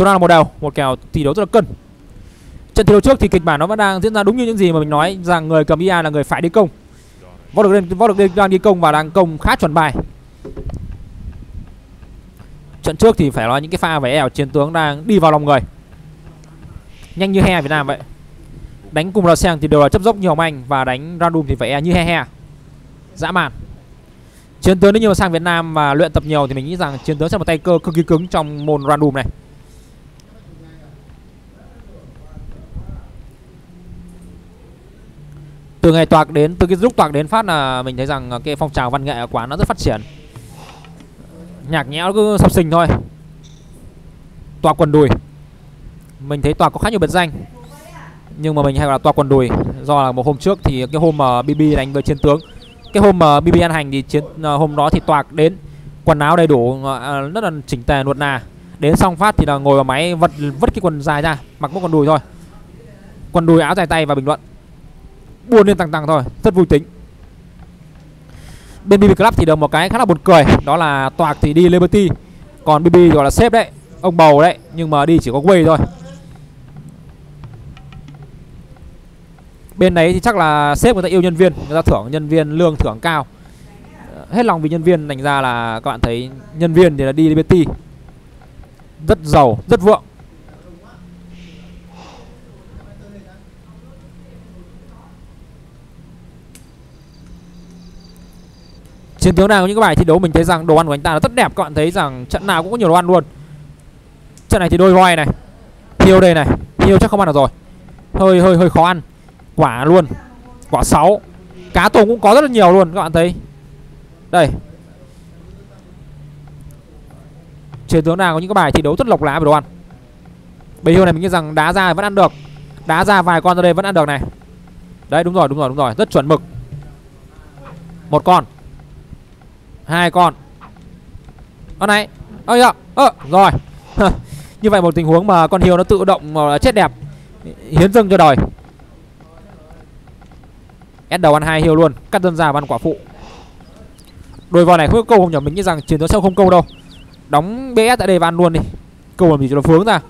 số đang là một đầu, một kèo tỷ đấu rất là cân. Trận thi đấu trước thì kịch bản nó vẫn đang diễn ra đúng như những gì mà mình nói rằng người cầm ia là người phải đi công. Võ được lên võ được lên đang đi công và đang công khá chuẩn bài. Trận trước thì phải nói những cái pha về ẻo chiến tướng đang đi vào lòng người. Nhanh như he Việt Nam vậy. Đánh cùng là sang thì đều là chấp dốc như manh anh và đánh random thì phải e như he he. Dã man. Chiến tướng nếu như mà sang Việt Nam và luyện tập nhiều thì mình nghĩ rằng chiến tướng sẽ một tay cơ cực kỳ cứng trong môn random này. Từ ngày toạc đến, từ cái lúc toạc đến phát là mình thấy rằng cái phong trào văn nghệ ở quán nó rất phát triển. Nhạc nhẽo cứ sập sình thôi. Toạc quần đùi. Mình thấy toạc có khá nhiều biệt danh. Nhưng mà mình hay gọi là toạc quần đùi. Do là một hôm trước thì cái hôm mà bb đánh với chiến tướng. Cái hôm mà bb ăn hành thì chiến à, hôm đó thì toạc đến, quần áo đầy đủ à, à, rất là chỉnh tề, nuột nà. Đến xong phát thì là ngồi vào máy vật, vứt cái quần dài ra, mặc mỗi quần đùi thôi. Quần đùi áo dài tay và bình luận buồn lên tăng tăng thôi, rất vui tính. Bên BB Club thì được một cái khá là buồn cười, đó là toạc thì đi Liberty, còn BB gọi là sếp đấy, ông bầu đấy, nhưng mà đi chỉ có quay thôi. Bên đấy thì chắc là sếp người ta yêu nhân viên, người ta thưởng nhân viên lương thưởng cao. Ờ, hết lòng vì nhân viên, thành ra là các bạn thấy nhân viên thì là đi Liberty. Rất giàu, rất vượng. Chiến tướng nào những cái bài thi đấu mình thấy rằng đồ ăn của anh ta là rất đẹp, các bạn thấy rằng trận nào cũng có nhiều đồ ăn luôn. Trận này thì đôi voi này thiêu đây này thiêu chắc không ăn được rồi. Hơi hơi hơi khó ăn. Quả luôn, quả 6 cá tôm cũng có rất là nhiều luôn, các bạn thấy. Đây. Chiến tướng nào có những cái bài thi đấu rất lộc lá về đồ ăn. Bây giờ này mình nghĩ rằng đá ra vẫn ăn được. Đá ra vài con ra đây vẫn ăn được này. Đấy, đúng rồi đúng rồi đúng rồi. Rất chuẩn mực. Một con hai con. Con này. Ơi ạ dạ. ơ, rồi. Như vậy một tình huống mà con hiêu nó tự động mà chết đẹp, hiến dâng cho đời. Ép đầu ăn hai hiêu luôn, cắt dân ra ăn quả phụ. Đôi vào này không có câu không nhỉ mình nghĩ rằng chiến đấu sau không câu đâu. Đóng bs tại đây và ăn luôn đi. Câu làm gì cho nó vướng ra.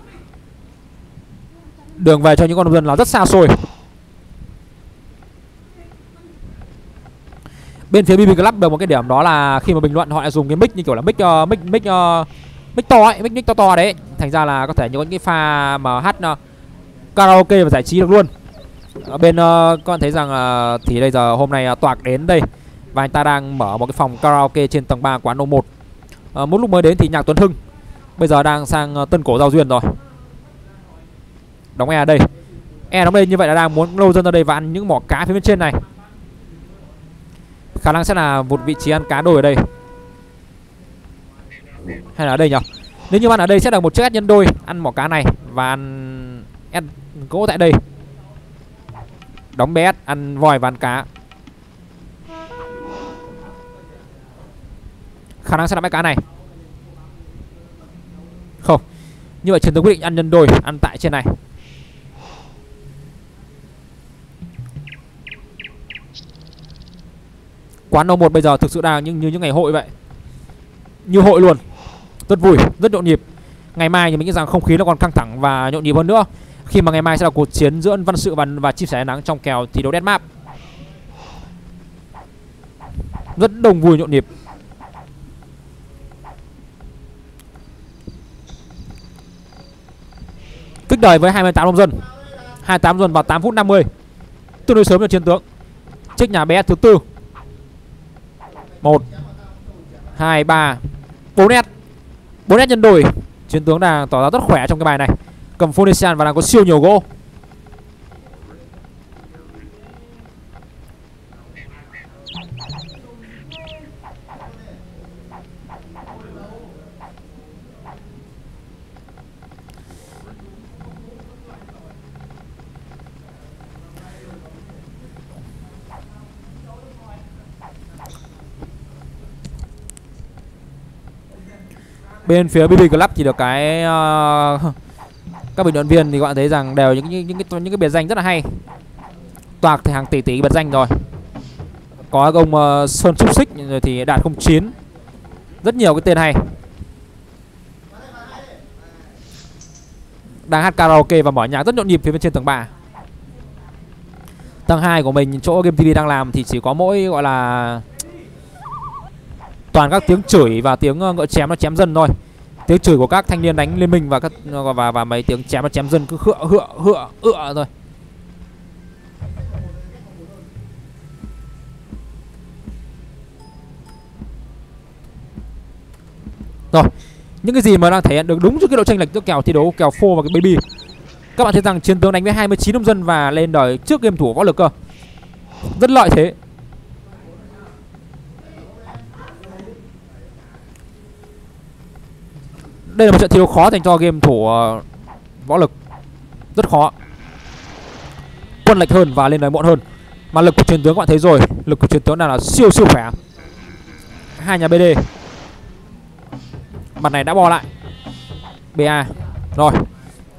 Đường về cho những con nông dân là rất xa xôi. Bên phía BB Club được một cái điểm đó là khi mà bình luận họ lại dùng cái mic như kiểu là mic uh, mic mic uh, mic to ấy, mic mic to to đấy, thành ra là có thể những cái pha mà hát uh, karaoke và giải trí được luôn. Ở bên uh, con thấy rằng uh, thì bây giờ hôm nay uh, toạc đến đây và anh ta đang mở một cái phòng karaoke trên tầng 3 quán O1. Uh, một lúc mới đến thì nhạc Tuấn Hưng bây giờ đang sang uh, Tân Cổ Giao Duyên rồi. Đóng e ở đây. E đóng đây như vậy là đang muốn lâu dân ra đây và ăn những mỏ cá phía bên trên này khả năng sẽ là một vị trí ăn cá đôi ở đây. Hay là ở đây nhỉ? Nếu như ăn ở đây sẽ là một chiếc S nhân đôi, ăn mỏ cá này và ăn S gỗ tại đây. Đóng bé ăn vòi và ăn cá. Khả năng sẽ là bãi cá này. Không. Như vậy chiến tướng quyết định ăn nhân đôi, ăn tại trên này. Quán O1 bây giờ thực sự đang như, như những ngày hội vậy. Như hội luôn. Rất vui, rất nhộn nhịp. Ngày mai thì mình nghĩ rằng không khí nó còn căng thẳng và nhộn nhịp hơn nữa. Khi mà ngày mai sẽ là cuộc chiến giữa Văn Sự và, và Chim Sẻ Nắng trong kèo thi đấu map. Rất đông vui nhộn nhịp. Kích đời với 28 nông dân. 28 dân vào 8 phút 50 Tương đối sớm cho chiến tướng. Chiếc nhà bé thứ tư. 1 2 3 4S 4S nhân đôi. Chiến tướng đang tỏ ra rất khỏe trong cái bài này. Cầm Phoenician và đang có siêu nhiều gỗ. Bên phía BB Club chỉ được cái uh, các bình luận viên thì các bạn thấy rằng đều những những những cái những cái biệt danh rất là hay. Toạc thì hàng tỷ tỷ biệt danh rồi. Có ông uh, Sơn Trúc Xích rồi thì Đạt 09. Rất nhiều cái tên hay. đang hát karaoke và mở nhạc rất nhộn nhịp phía bên trên tầng 3 tầng 2 của mình chỗ game tv đang làm thì chỉ có mỗi gọi là toàn các tiếng chửi và tiếng ờ, ngựa chém nó chém dân thôi tiếng chửi của các thanh niên đánh liên minh và các ờ, và và, mấy tiếng chém nó chém dân cứ hựa hựa hựa ựa thôi Rồi, những cái gì mà đang thể hiện được đúng trước cái độ tranh lệch giữa kèo thi đấu kèo phô và cái baby. Các bạn thấy rằng chiến tướng đánh với 29 nông dân và lên đời trước game thủ võ lực cơ. Rất lợi thế. Đây là một trận thi đấu khó dành cho game thủ uh, võ lực. Rất khó. Quân lệch hơn và lên đấy muộn hơn. Mà lực của chiến tướng các bạn thấy rồi, lực của chiến tướng nào là siêu siêu khỏe. Hai nhà BD Mặt này đã bo lại. BA Rồi.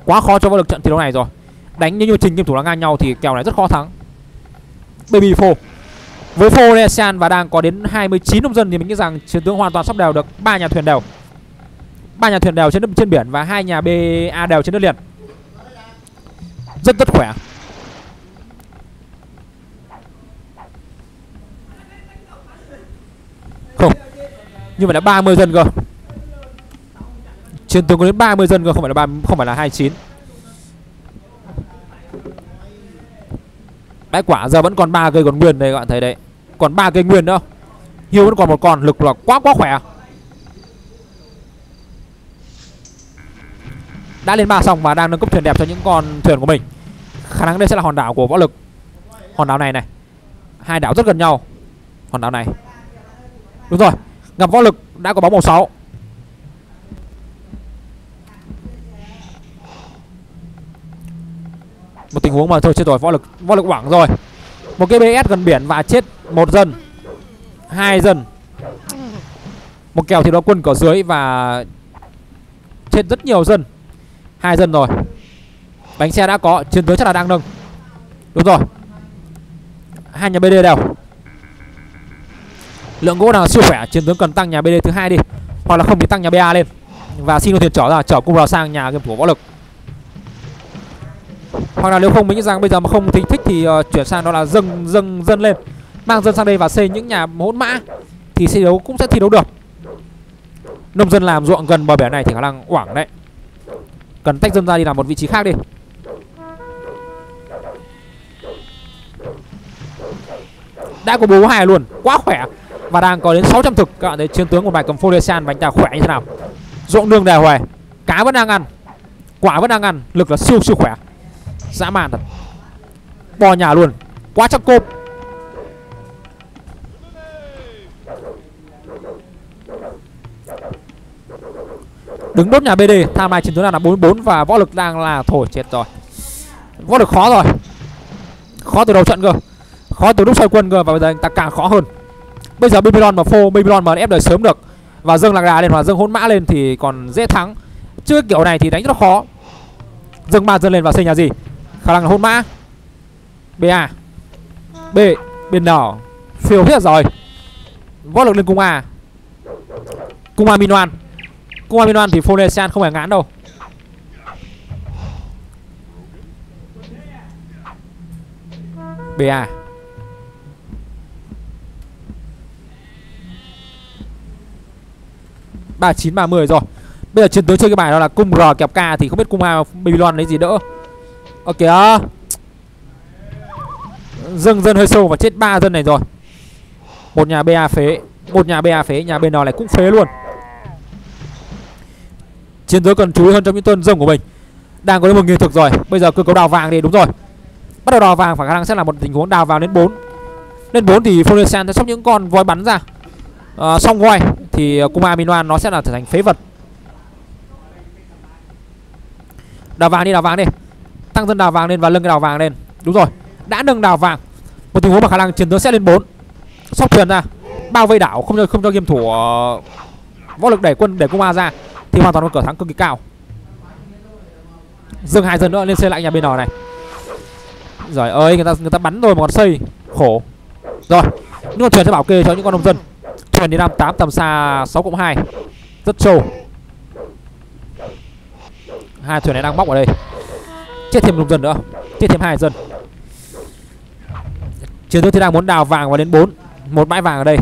Quá khó cho võ lực trận thi đấu này rồi. Đánh như trình game thủ là ngang nhau thì kèo này rất khó thắng. Baby phô Với phô Lesan và đang có đến 29 nông dân thì mình nghĩ rằng chiến tướng hoàn toàn sắp đều được ba nhà thuyền đều ba nhà thuyền đều trên đất trên biển và hai nhà BA đều trên đất liền rất rất khỏe không, như vậy là 30 dân cơ trên tướng có đến 30 dân cơ, không phải là ba không phải là 29. Bãi quả giờ vẫn còn ba cây còn nguyên đây các bạn thấy đấy. Còn ba cây nguyên nữa. Hiếu vẫn còn một con, lực là quá quá khỏe. Đã lên ba xong và đang nâng cấp thuyền đẹp cho những con thuyền của mình. Khả năng đây sẽ là hòn đảo của võ lực. Hòn đảo này này. Hai đảo rất gần nhau. Hòn đảo này. Đúng rồi. gặp võ lực đã có bóng màu 6 một tình huống mà thôi, chết rồi võ lực võ lực quảng rồi một cái bs gần biển và chết một dân hai dân một kèo thì đó quân cỏ dưới và chết rất nhiều dân hai dân rồi. Bánh xe đã có chiến tướng chắc là đang nâng. Đúng rồi. Hai nhà bd đều. Lượng gỗ nào siêu khỏe chiến tướng cần tăng nhà bd thứ hai đi. Hoặc là không thì tăng nhà ba lên. Và xin thuyền trở ra trở cung vào sang nhà game thủ võ lực. Hoặc là nếu không mình nghĩ rằng bây giờ mà không thì thích thì uh, chuyển sang đó là dâng dâng dân lên. Mang dân sang đây và xây những nhà hỗn mã thì thi đấu cũng sẽ thi đấu được. Nông dân làm ruộng gần bờ biển này thì khả năng quảng đấy cần tách dân ra đi làm một vị trí khác đi. Đã có bố hài luôn, quá khỏe. Và đang có đến 600 thực. Các bạn thấy chiến tướng của bài cầm phô san và anh ta khỏe như thế nào. Rộng đường đè hoài, cá vẫn đang ăn, quả vẫn đang ăn, lực là siêu siêu khỏe. Dã man thật. Bò nhà luôn, quá chắc cộp đứng đốt nhà bd tham này chiến tướng là 44 và võ lực đang là thổi chết rồi. Võ lực khó rồi. Khó từ đầu trận cơ. Khó từ lúc xoay quân cơ và bây giờ anh ta càng khó hơn. Bây giờ babylon mà phô babylon mà ép đời sớm được và dâng lạc đà lên hoặc dâng hỗn mã lên thì còn dễ thắng. Chứ kiểu này thì đánh rất khó. Dâng ba dâng lên và xây nhà gì? Khả năng là hôn mã. Ba b, bên đỏ. Phiêu hết rồi. Võ lực lên cung a. Cung a minoan cung a đoàn thì Phonesian không phải ngán đâu. Ba ba chín ba mươi rồi. Bây giờ chiến tướng chơi cái bài đó là cung r kẹp k thì không biết cung a babylon lấy gì đỡ. Ok kìa Dâng dân hơi sâu và chết ba dân này rồi. Một nhà BA phế, Một nhà BA phế, Nhà bên đó này cũng phế luôn. Chiến giới cần chú ý hơn trong những tuần rồng của mình. Đang có đến một nghìn thực rồi Bây giờ cơ cấu đào vàng đi đúng rồi. Bắt đầu đào vàng phải khả năng sẽ là một tình huống đào vào đến 4 Lên 4 thì Florian sẽ sóc những con voi bắn ra. À, Xong voi Thì ờ, Kuma Minoan nó sẽ là trở thành phế vật. Đào vàng đi đào vàng đi. Tăng dân đào vàng lên và lưng cái đào vàng lên. Đúng rồi đã nâng đào vàng. Một tình huống mà khả năng chiến tướng sẽ lên 4 sóc thuyền ra bao vây đảo không cho không cho game thủ uh, võ lực đẩy quân để cung ra thì hoàn toàn có cửa thắng cực kỳ cao. Dừng hai dân nữa, lên xây lại nhà bên nào này. Rồi ơi, người ta người ta bắn rồi mà còn xây. Khổ. Rồi những con thuyền sẽ bảo kê cho những con nông dân. Thuyền đi năm tám tầm xa 6 cộng hai. Rất trâu. Hai thuyền này đang bóc ở đây. Chết thêm nông dân nữa. Chết thêm hai dân. Chiến tướng thì đang muốn đào vàng và đến 4 một bãi vàng ở đây.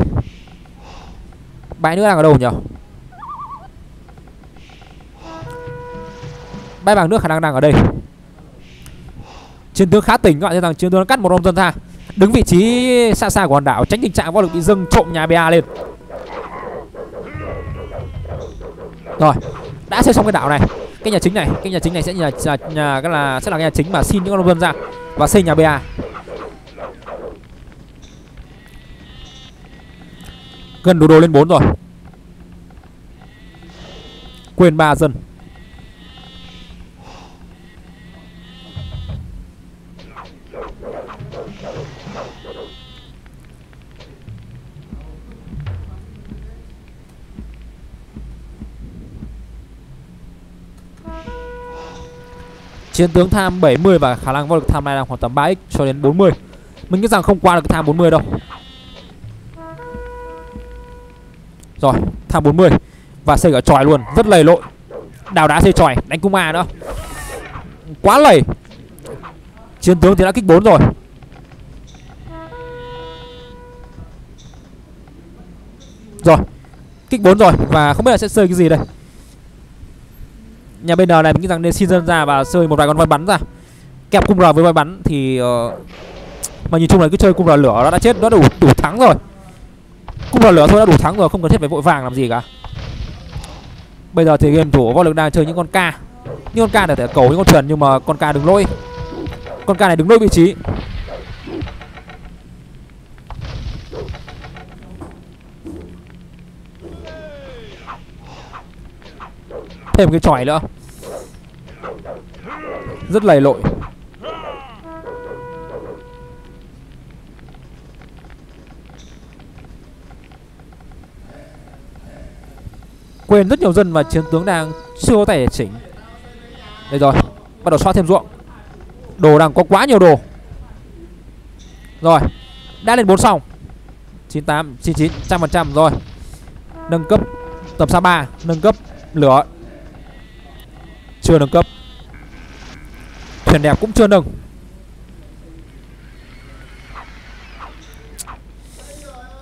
Bãi nữa đang ở đâu nhỉ bay bằng nước khả năng đang ở đây. Chiến tướng khá tỉnh các bạn thấy rằng chiến tướng cắt một ông dân ra. Đứng vị trí xa xa của hòn đảo tránh tình trạng võ lực bị dâng trộm nhà ba lên. Rồi đã xây xong cái đảo này. Cái nhà chính này cái nhà chính này sẽ nhà nhà, nhà cái là sẽ là cái nhà chính mà xin những con dân ra và xây nhà ba gần đồ đồ lên 4 rồi. Quên ba dân. Chiến tướng tham 70 và khả năng võ được tham này là khoảng tầm 3x cho đến 40 Mình nghĩ rằng không qua được tham 40 đâu. Rồi, tham 40 Và xây cả tròi luôn. Rất lầy lội. Đào đá xây tròi, Đánh cung ma nữa. Quá lầy. Chiến tướng thì đã kích 4 rồi. Rồi Kích 4 rồi Và không biết là sẽ chơi cái gì đây. Nhà bên này mình nghĩ rằng nên xin dân ra và chơi một vài con voi bắn ra. Kẹp cung r với voi bắn thì uh, mà nhìn chung là cứ chơi cung r lửa nó đã chết nó đủ đủ thắng rồi. Cung r lửa thôi đã đủ thắng rồi không cần thiết phải vội vàng làm gì cả. Bây giờ thì game thủ võ lực đang chơi những con ca. Những con ca để thể cầu những con thuyền nhưng mà con ca đừng lỗi con ca này đứng đôi vị trí. Thêm cái chòi nữa. Rất lầy lội. Quên rất nhiều dân và chiến tướng đang chưa có thể chỉnh. Đây rồi, bắt đầu xóa thêm ruộng đồ đang có quá nhiều đồ. Rồi, đã lên 4 xong. 98 99 trăm phần trăm, rồi. Nâng cấp tập xa 3 nâng cấp, lửa. Chưa nâng cấp. Thuyền đẹp cũng chưa nâng.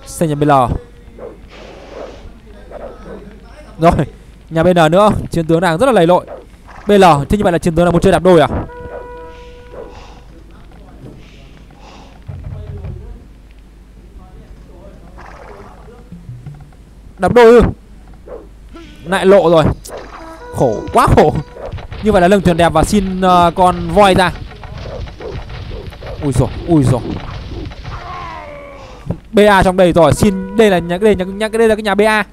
Xây nhà BL rồi, nhà BN nữa. Chiến tướng đang rất là lầy lội. BL thế như vậy là chiến tướng là muốn chơi đạp đôi à? Đạp đôi ư? Lại lộ rồi. Khổ quá khổ. Như vậy là lưng thuyền đẹp và xin uh, con voi ra. Ui rồi ui rồi ba trong đây rồi xin đây là nhà đây nhà, nhà đây là cái nhà ba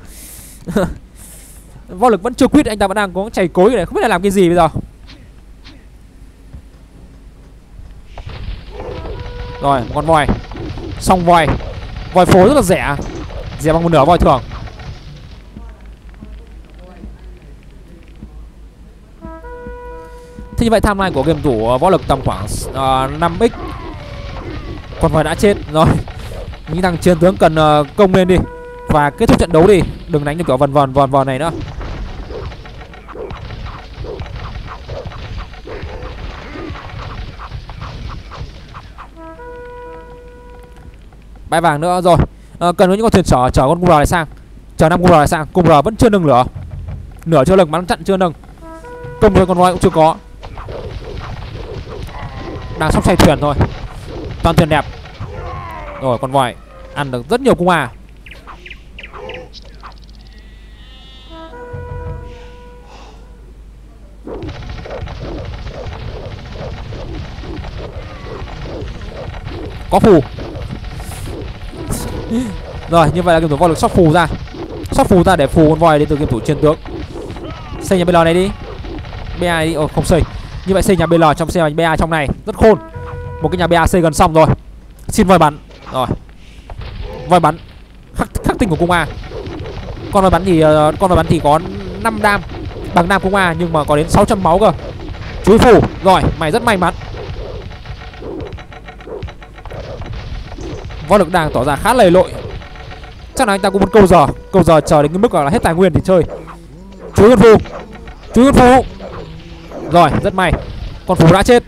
vo lực vẫn chưa quyết anh ta vẫn đang có chảy cối này không biết là làm cái gì bây giờ. Rồi một con voi. Xong voi. Voi phố rất là rẻ. Rẻ bằng một nửa voi thường. Thế như vậy timeline của game thủ ờ, võ lực tầm khoảng ờ, uh, 5x Còn phải đã chết rồi. Những thằng chiến tướng cần uh, công lên đi. Và kết thúc trận đấu đi. Đừng đánh được kiểu vần vòn vòn vòn này nữa. Bãi vàng nữa rồi. À, Cần với những con thuyền chở chở con cung R này sang. Chở năm cung R này sang. Cung R vẫn chưa nâng lửa. Nửa chưa lực bắn chặn chưa nâng. Công rồi con voi cũng chưa có đang sắp xoay thuyền thôi. Toàn thuyền đẹp. Rồi, con voi. Ăn được rất nhiều cung à có phù. Rồi, như vậy là game thủ voi được sóc phù ra. Sóc phù ra để phù con voi đến từ game thủ chiến tướng. Xây nhà bl này đi. Ba đi? Ồ, không xây như vậy xây nhà BL trong xe nhà BA trong này, rất khôn. Một cái nhà BA xây gần xong rồi. Xin voi bắn. Rồi. Voi bắn. Khắc khắc tinh của cung A. Con voi bắn thì ờ, con voi bắn thì có 5 đam. Bằng đam cung A nhưng mà có đến 600 máu cơ. Chú phủ rồi, mày rất may mắn. Võ lực đang tỏ ra khá lầy lội. Chắc là anh ta cũng muốn câu giờ. Câu giờ chờ đến cái mức là hết tài nguyên thì chơi. Chú con phù. Chú con phù. Rồi, rất may. Con Phú đã chết.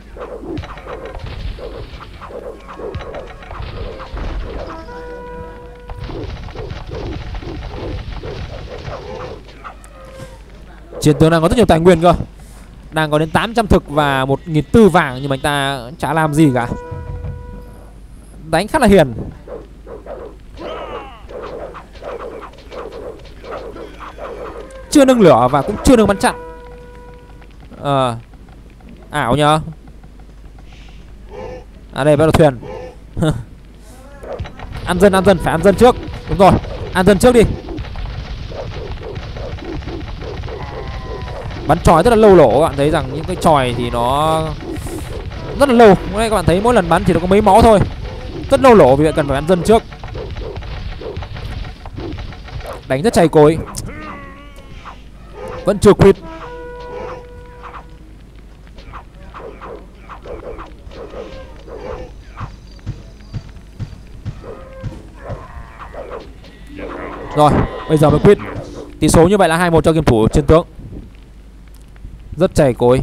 Chiến tướng đang có rất nhiều tài nguyên cơ. Đang có đến 800 thực và 1.000 tư vàng, Nhưng mà anh ta chả làm gì cả. Đánh khá là hiền. Chưa nâng lửa và cũng chưa nâng bắn chặn. Ờ. À, ảo nhờ. À đây, bắt đầu thuyền. Ăn dân ăn dân, phải ăn dân trước. Đúng rồi Ăn dân trước đi. Bắn tròi rất là lâu lỗ, các bạn thấy rằng những cái tròi thì nó rất là lâu. Hôm nay các bạn thấy mỗi lần bắn chỉ có mấy máu thôi. Rất lâu lỗ, vì vậy cần phải ăn dân trước. Đánh rất chay cối. Vẫn chưa quit. Rồi, bây giờ mới quyết. Tỷ số như vậy là 2-1 cho game thủ chiến tướng. Rất chảy cối.